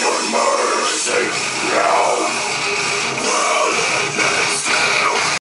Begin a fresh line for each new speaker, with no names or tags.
your mercy now.